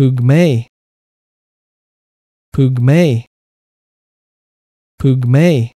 pygmy. Pygmy. Pygmy.